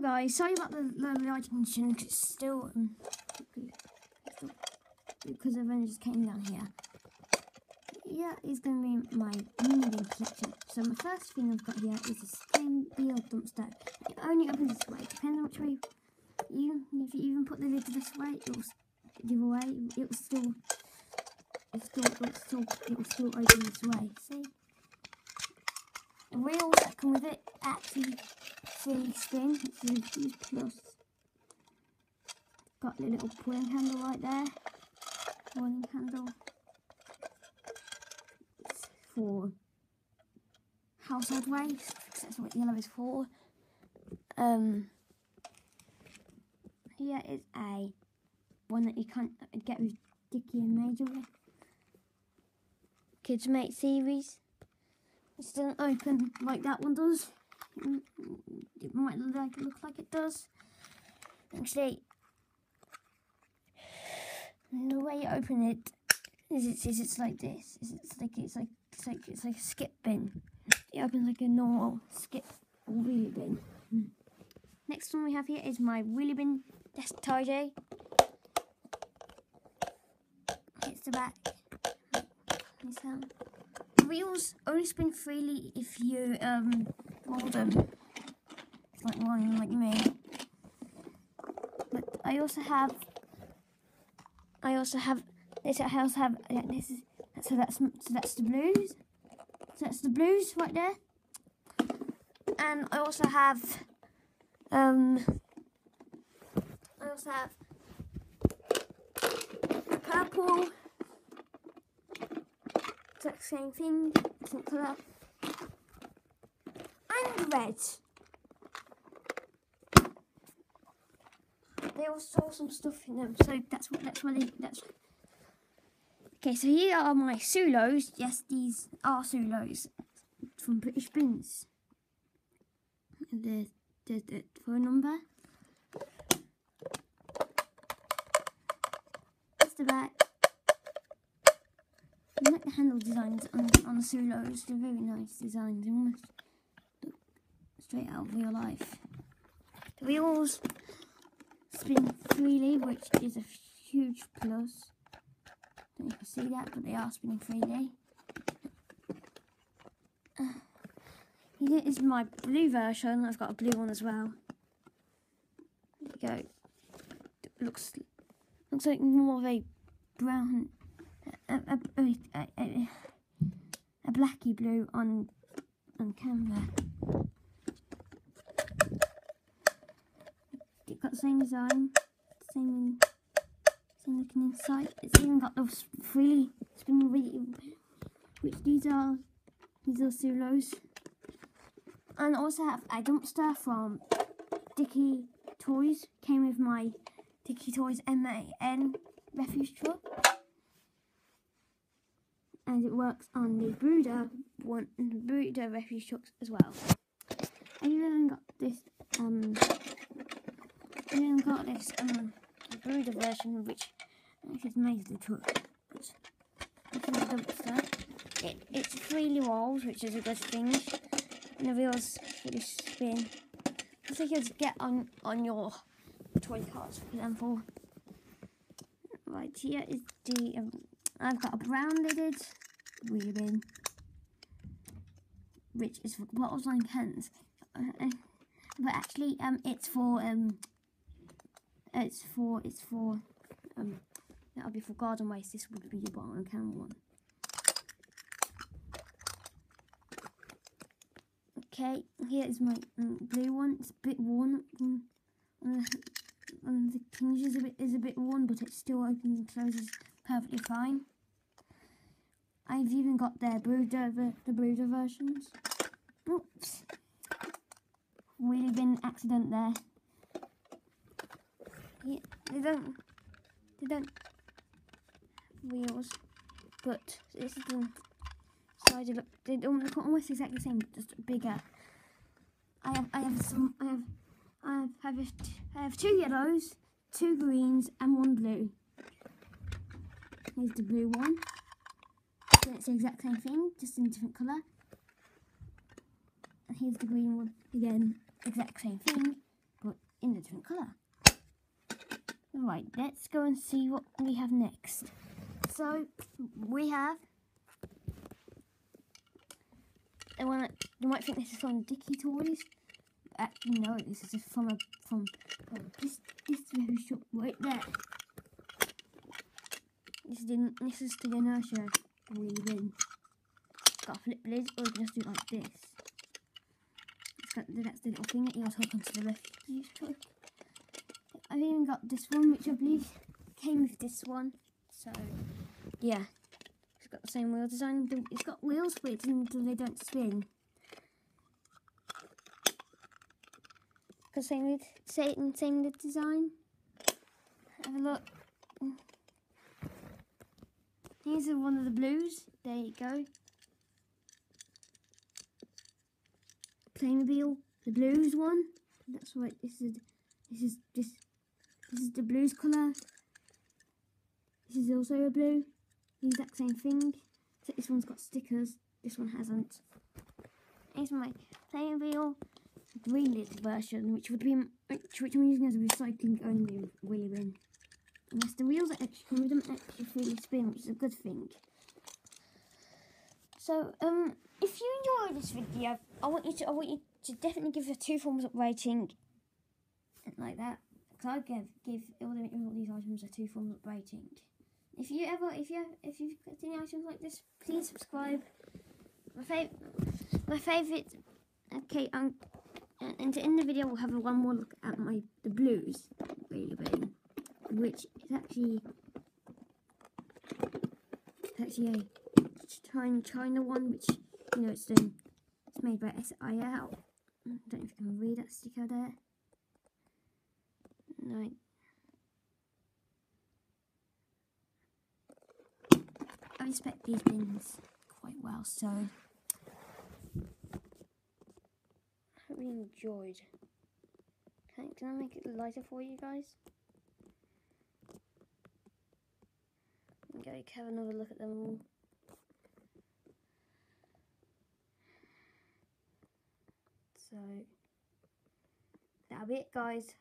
guys, sorry about the, the lighting condition, 'cause it's still, um, because rain just came down here. Yeah, it's going to be my mini bin collection. So my first thing I've got here is a stain beer dumpster. It only opens this way. Depends on which way you, if you even put the lid this way, it will give away. It will still, it still, it will still, it will still open this way. See? The wheels that come with it actually fully spin. It's plus. Got the little pulling handle right there. Pulling handle. It's for household waste. 'cause That's what yellow is for. Um. Here is a one that you can't get with Dickie and Major. Kids Mate series. It doesn't open like that one does. It might look like, look like it does. Actually, the way you open it is it's, is it's like this. Is it's like it's like it's like it's like a skip bin. It opens like a normal skip wheelie bin. Next one we have here is my wheelie bin desk tidy. Hits the back. This wheels only spin freely if you um hold them. Like one like me. But I also have I also have this I also have yeah, this is so that's so that's the blues. So that's the blues right there. And I also have um I also have the purple exact same thing, different colour. Red. They all saw some stuff in them, so that's what that's they that's Okay, so here are my Sulos. Yes, these are Sulos from British Bins. The, the, the phone number. That's the back. I like the handle designs on, on the Sulos. They're very nice designs. Straight out of real life. The wheels spin freely, which is a huge plus. Don't know if you can see that, but they are spinning freely. Here is my blue version. I've got a blue one as well. There you go. Looks looks like more of a brown, a, a, a, a, a, a blacky blue on on camera. Got the same design, same same looking inside. It's even got those freely spinning wheel, which these are these are Sulos. And also have a dumpster from Dickie Toys. Came with my Dickie Toys MAN refuse truck. And it works on the Bruder one Bruder refuse trucks as well. I've even got this um I've got this um Bruder version which actually makes the. This is a dumpster. It, it's freely walls, which is a good thing. And the wheels really spin. Think you get on on your toy cars, for example. Right here is the. Um, I've got a brown lidded wheel bin, which is for bottles and cans. But actually, um, it's for um, it's for it's for um, that'll be for garden waste. This would be your bottle and can one. Okay, here is my um, blue one. It's a bit worn. Um, the, on the hinge is a bit is a bit worn, but it still opens and closes perfectly fine. I've even got their Bruder the Bruder versions. Oops, really been accident there. Yeah, they don't they don't wheels, but this is the side of it. They don't look almost exactly the same, just bigger. I have I have some I have I have, I have, I have two yellows, two greens, and one blue. Here's the blue one. So it's the exact same thing, just in a different colour. And here's the green one, again, exact same thing, but Right, let's go and see what we have next. So, we have the one that you might think this is from Dickie Toys. Actually, no, this is from a from oh, this this very shop right there. This is the this is the inertia in. Got a flip lid, or you can just do it like this. It's that's the little thing that you also onto the refuse truck. I've even got this one, which I believe came with this one. So, yeah, it's got the same wheel design. It's got wheels, but it doesn't, they don't spin. Cause same same same with design. Have a look. These are one of the blues. There you go. Playmobil, the blues one. That's right. This is this is this this is the blues colour. This is also a blue. The exact same thing. Except this one's got stickers. This one hasn't. Here's my Playmobil green version, which would be which, which I'm using as a recycling only wheelie bin. Yes, the wheels are extra, we don't actually freely spin, which is a good thing. So, um, if you enjoyed this video, I want you to, I want you to definitely give it a two thumbs up rating, like that. Because I give all, the, all these items a two thumbs up rating. If you ever, if you if you've got any items like this, please subscribe. My favorite, my favorite. Okay, um, and to end the video, we'll have one more look at my the blues bin, which is actually actually a China China one, which you know it's um, it's made by SIL. I don't know if you can read that sticker there. No. I respect these bins quite well, so I hope you enjoyed. Can, can I make it lighter for you guys? Go have another look at them all. So that'll be it guys.